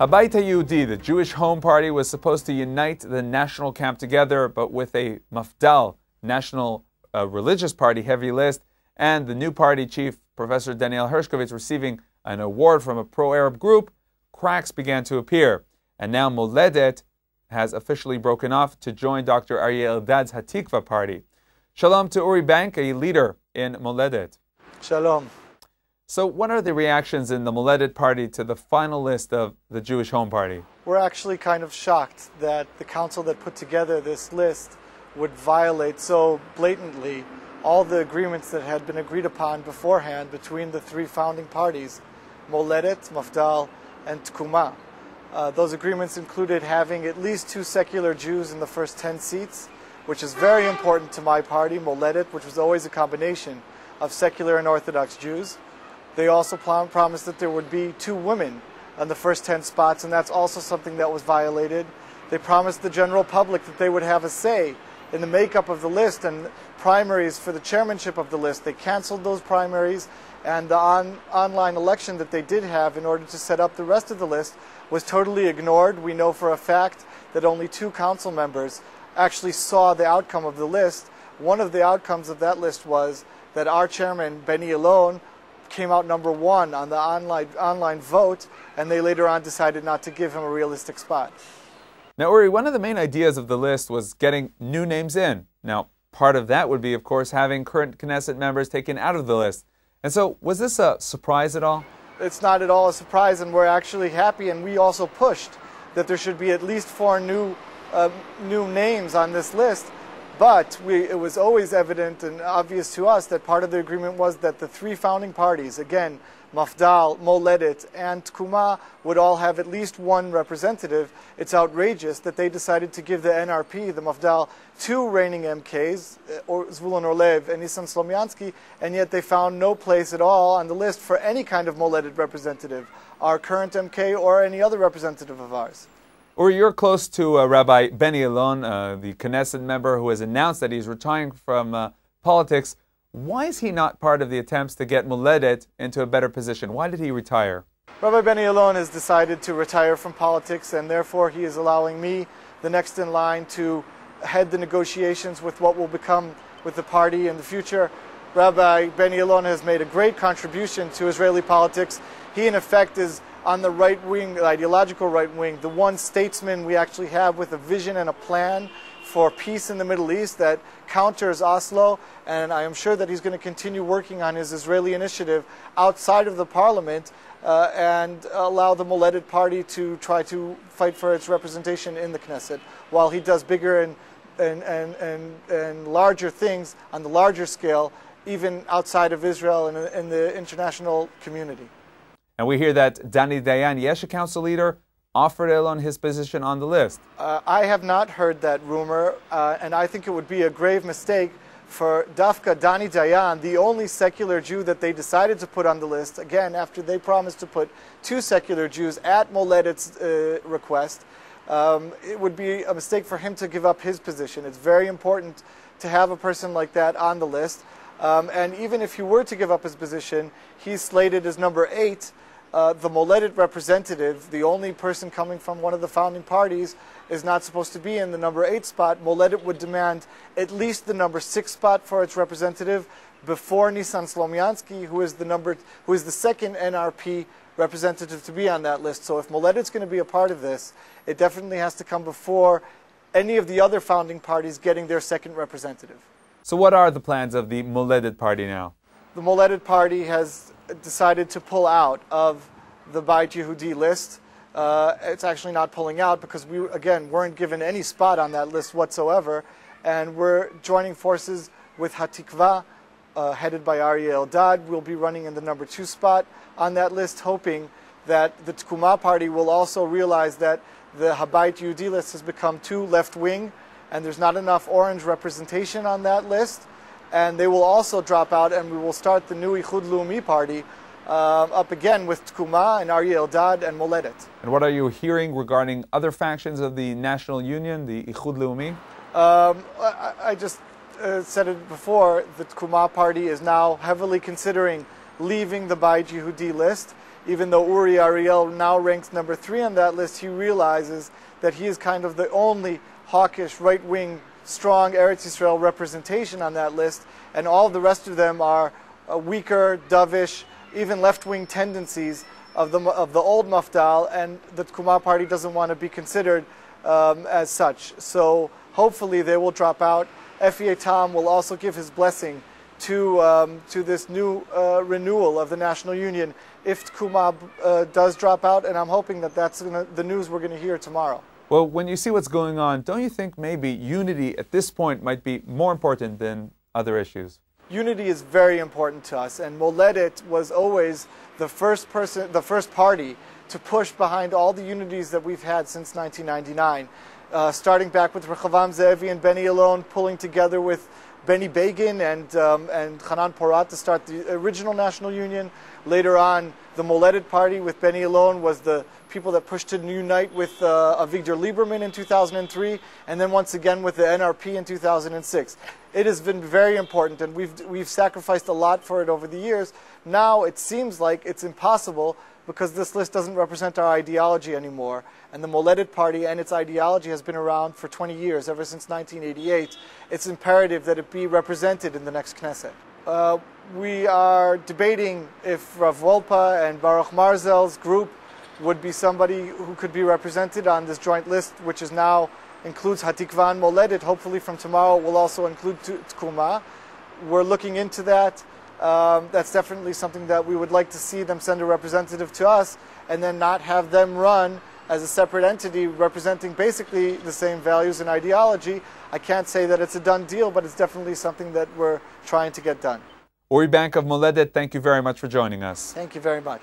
Habayit HaYehudi, the Jewish Home Party, was supposed to unite the national camp together, but with a Mafdal, National uh, Religious Party, heavy list, and the new party chief, Professor Daniel Hershkovitz, receiving an award from a pro-Arab group, cracks began to appear. And now Moledet has officially broken off to join Dr. Aryeh Eldad's Hatikva party. Shalom to Uri Bank, a leader in Moledet. Shalom. So, what are the reactions in the Moledet party to the final list of the Jewish Home Party? We're actually kind of shocked that the council that put together this list would violate so blatantly all the agreements that had been agreed upon beforehand between the three founding parties, Moledet, Mafdal, and Tkuma. Uh, those agreements included having at least two secular Jews in the first 10 seats, which is very important to my party, Moledet, which was always a combination of secular and Orthodox Jews. They also promised that there would be two women on the first 10 spots, and that's also something that was violated. They promised the general public that they would have a say in the makeup of the list and primaries for the chairmanship of the list. They canceled those primaries, and the on- online election that they did have in order to set up the rest of the list was totally ignored. We know for a fact that only two council members actually saw the outcome of the list. One of the outcomes of that list was that our chairman, Benny Elon, came out number one on the online online vote, and they later on decided not to give him a realistic spot. Now, Uri, one of the main ideas of the list was getting new names in. Now, part of that would be, of course, having current Knesset members taken out of the list. And so, was this a surprise at all? It's not at all a surprise, and we're actually happy. And we also pushed that there should be at least four new uh, new names on this list but we, it was always evident and obvious to us that part of the agreement was that the three founding parties, again, Mafdal, Moledet, and Tkuma, would all have at least one representative. It's outrageous that they decided to give the NRP, the Mafdal, two reigning MKs, eh, or Zevulun Orlev and Nisan Slomiansky, and yet they found no place at all on the list for any kind of Moledet representative, our current MK or any other representative of ours. Or you're close to uh, Rabbi Benny Elon, uh, the Knesset member who has announced that he's retiring from uh, politics. Why is he not part of the attempts to get Moledet into a better position? Why did he retire? Rabbi Benny Elon has decided to retire from politics, and therefore he is allowing me, the next in line, to head the negotiations with what will become with the party in the future. Rabbi Benny Elon has made a great contribution to Israeli politics. He, in effect, is on the right wing, the ideological right wing, the one statesman we actually have with a vision and a plan for peace in the Middle East that counters Oslo, and I am sure that he's going to continue working on his Israeli initiative outside of the parliament uh, and allow the Moledet party to try to fight for its representation in the Knesset, while he does bigger and, and, and, and, and larger things on the larger scale, even outside of Israel and in the international community. And we hear that Dani Dayan, Yesha council leader, offered Elon his position on the list. Uh, I have not heard that rumor, uh, and I think it would be a grave mistake for Dafka Dani Dayan, the only secular Jew that they decided to put on the list, again, after they promised to put two secular Jews at Moledet's uh, request. Um, it would be a mistake for him to give up his position. It's very important to have a person like that on the list. Um, and even if he were to give up his position, he's slated as number eight uh, the Moledet representative, the only person coming from one of the founding parties, is not supposed to be in the number eight spot. Moledet would demand at least the number six spot for its representative before Nisan Slomiansky, who is the number, who is the second NRP representative to be on that list. So if Moledet's going to be a part of this, it definitely has to come before any of the other founding parties getting their second representative. So what are the plans of the Moledet party now? The Moledet party has decided to pull out of the Beit Yehudi list. Uh, it's actually not pulling out because we, again, weren't given any spot on that list whatsoever. And we're joining forces with Hatikva, uh, headed by Aryeh Eldad. We'll be running in the number two spot on that list, hoping that the Tkuma party will also realize that the Habayit Yehudi list has become too left wing and there's not enough orange representation on that list and they will also drop out, and we will start the new Ichud Leumi party uh, up again with Tkuma and Aryeh Eldad and Moledet. And what are you hearing regarding other factions of the National Union, the Ichud Leumi? Um, I, I, just uh, said it before. The Tkuma party is now heavily considering leaving the Beit Yehudi list. Even though Uri Ariel now ranks number three on that list, he realizes that he is kind of the only hawkish, right wing, strong Eretz Yisrael representation on that list, and all the rest of them are uh, weaker, dovish, even left wing tendencies of the, of the old Mafdal, and the Tkuma party doesn't want to be considered um, as such. So hopefully they will drop out. Effi Eitam will also give his blessing to, um, to this new uh, renewal of the National Union if Tkuma uh, does drop out, and I'm hoping that that's gonna, the news we're going to hear tomorrow. Well, when you see what's going on, don't you think maybe unity at this point might be more important than other issues? Unity is very important to us, and Moledet was always the first person, the first party to push behind all the unities that we've had since 1999. Uh, starting back with Rechavam Ze'evi and Benny Elon, pulling together with Benny Begin and, um, and Hanan Porat to start the original National Union. Later on, the Moledet Party with Benny Elon was the people that pushed to unite with uh, Avigdor Lieberman in 2003, and then once again with the NRP in 2006. It has been very important, and we've, we've sacrificed a lot for it over the years. Now it seems like it's impossible because this list doesn't represent our ideology anymore. And the Moledet Party and its ideology has been around for 20 years, ever since 1988. It's imperative that it be represented in the next Knesset. Uh, we are debating if Rav Wolpe and Baruch Marzel's group would be somebody who could be represented on this joint list, which is now includes Hatikva Moledet. Hopefully from tomorrow will also include Tkuma. We're looking into that. Um, that's definitely something that we would like to see them send a representative to us and then not have them run as a separate entity representing basically the same values and ideology. I can't say that it's a done deal, but it's definitely something that we're trying to get done. Uri Bank of Moledet, thank you very much for joining us. Thank you very much.